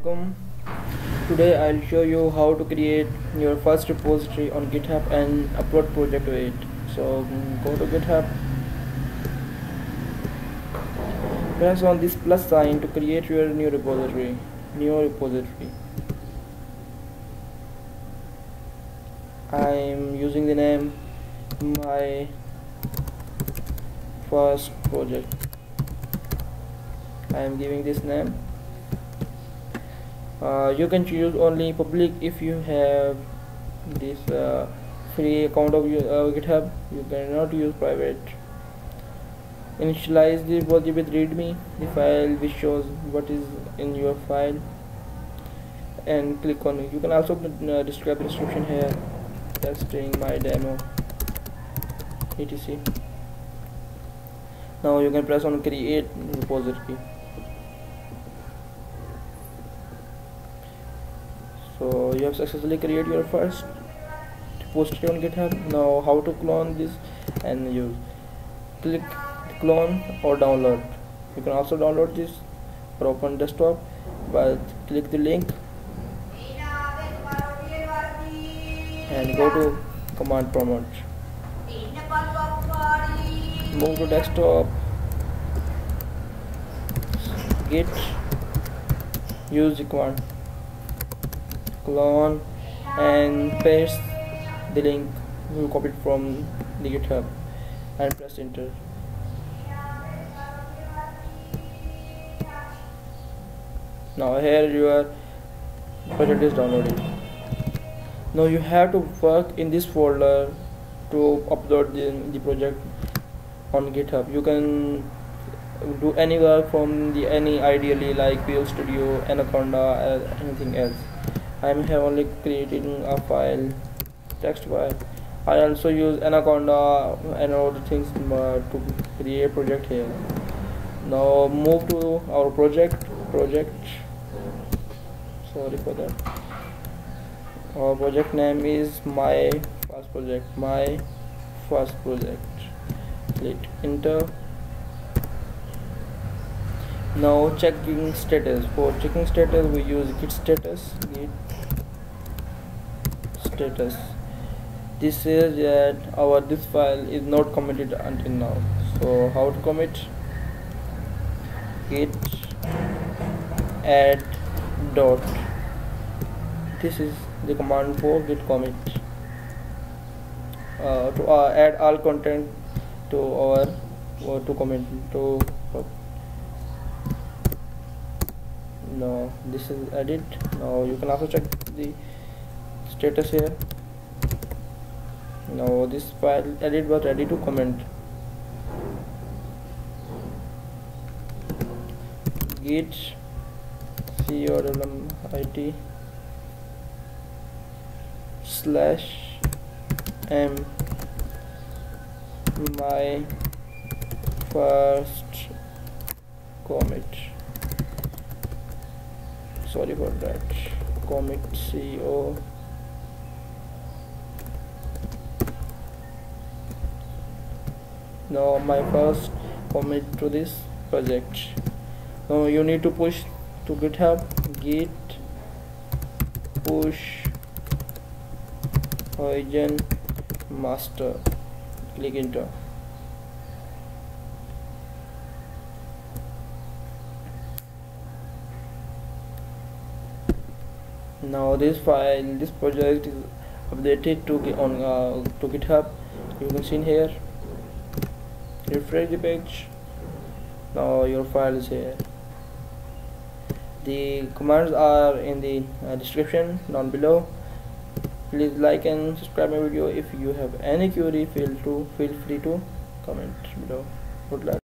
Assalamualaikum. Today I'll show you how to create your first repository on GitHub and upload project to it. So go to GitHub. Press on this plus sign to create your new repository. New repository. I'm using the name my first project. I am giving this name uh, you can choose only public if you have this uh, free account of uh, github. You cannot use private. Initialize the body with readme the file which shows what is in your file and click on it. You can also uh, describe the description here. Testing my demo etc. Now you can press on create repository so you have successfully created your first repository on github. Now how to clone this? And you click clone or download. You can also download this or open desktop but click the link and go to command prompt. Move to desktop. Git. Use the command clone and paste the link we copied from the github. And press enter. Now here your project is downloaded. Now you have to work in this folder to upload the, the project on github. You can do any work from the any ideally like Visual Studio, Anaconda, uh, anything else I'm here only creating a file text file. I also use Anaconda and other things uh, to create project here. Now move to our project project. Sorry for that. Our project name is my first project my first project. Click enter now checking status. For checking status we use git status. Git status. This says that our this file is not committed until now. So how to commit? Git add dot. This is the command for git commit. Uh, to uh, add all content to our uh, to commit to no this is edit now you can also check the status here. Now this file edit was ready to comment. Git it slash m. My first commit sorry for that. Commit co now my first commit to this project. Now you need to push to github git push origin master click enter now this file this project is updated to on uh, to github. You can see here. Refresh the page. Now your file is here. The commands are in the uh, description down below. Please like and subscribe my video if you have any query feel to feel free to comment below. Good luck